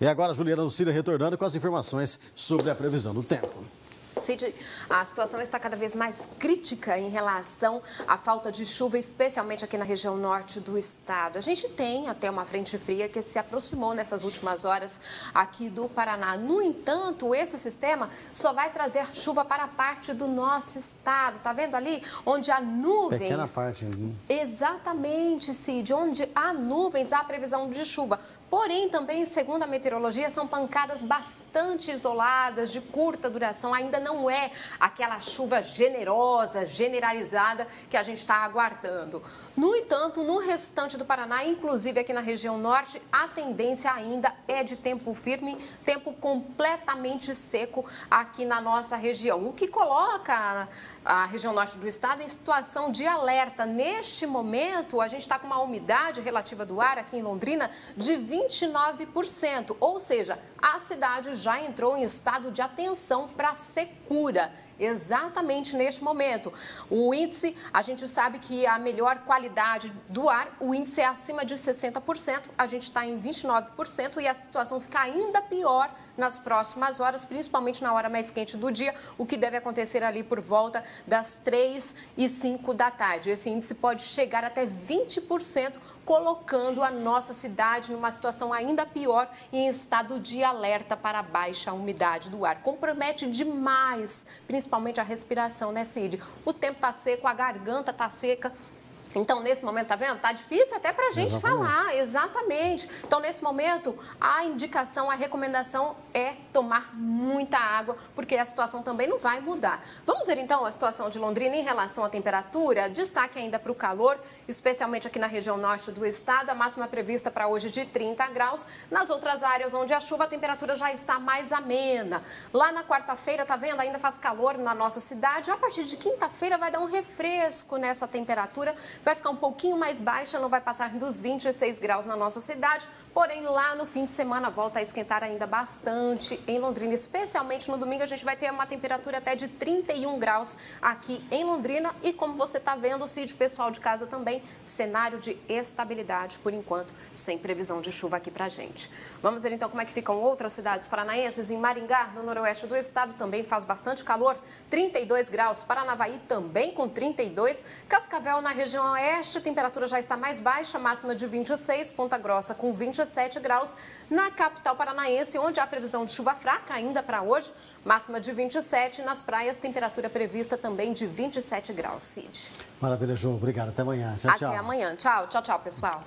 E agora Juliana Lucília retornando com as informações sobre a previsão do tempo. Cid, a situação está cada vez mais crítica em relação à falta de chuva, especialmente aqui na região norte do estado. A gente tem até uma frente fria que se aproximou nessas últimas horas aqui do Paraná. No entanto, esse sistema só vai trazer chuva para a parte do nosso estado. Tá vendo ali onde há nuvens? Pequena parte. Exatamente, Cid. Onde há nuvens, há previsão de chuva. Porém, também, segundo a meteorologia, são pancadas bastante isoladas, de curta duração. Ainda não é aquela chuva generosa, generalizada que a gente está aguardando. No no restante do Paraná, inclusive aqui na região norte, a tendência ainda é de tempo firme, tempo completamente seco aqui na nossa região. O que coloca a região norte do estado em situação de alerta. Neste momento, a gente está com uma umidade relativa do ar aqui em Londrina de 29%, ou seja, a cidade já entrou em estado de atenção para secura exatamente neste momento. O índice, a gente sabe que a melhor qualidade do ar, o índice é acima de 60%, a gente está em 29% e a situação fica ainda pior nas próximas horas, principalmente na hora mais quente do dia, o que deve acontecer ali por volta das 3 e 5 da tarde. Esse índice pode chegar até 20%, colocando a nossa cidade numa situação ainda pior e em estado de alerta para baixa umidade do ar. Compromete demais, principalmente a respiração, né, Cid? O tempo está seco, a garganta está seca, então, nesse momento, tá vendo? Tá difícil até para a gente exatamente. falar, exatamente. Então, nesse momento, a indicação, a recomendação é tomar muita água, porque a situação também não vai mudar. Vamos ver então a situação de Londrina em relação à temperatura. Destaque ainda para o calor, especialmente aqui na região norte do estado. A máxima prevista para hoje de 30 graus. Nas outras áreas onde a chuva, a temperatura já está mais amena. Lá na quarta-feira, tá vendo? Ainda faz calor na nossa cidade. A partir de quinta-feira vai dar um refresco nessa temperatura vai ficar um pouquinho mais baixa, não vai passar dos 26 graus na nossa cidade, porém lá no fim de semana volta a esquentar ainda bastante em Londrina, especialmente no domingo. A gente vai ter uma temperatura até de 31 graus aqui em Londrina. E como você está vendo, Cid, pessoal de casa também, cenário de estabilidade por enquanto, sem previsão de chuva aqui pra gente. Vamos ver então como é que ficam outras cidades paranaenses, em Maringá, no noroeste do estado, também faz bastante calor, 32 graus, Paranavaí também com 32, Cascavel na região oeste, temperatura já está mais baixa, máxima de 26, Ponta Grossa com 27 graus. Na capital paranaense, onde há previsão de chuva fraca ainda para hoje, máxima de 27. Nas praias, temperatura prevista também de 27 graus. Cid. Maravilha, João. Obrigado. Até amanhã. Tchau, Até tchau. amanhã. Tchau, tchau, tchau, pessoal.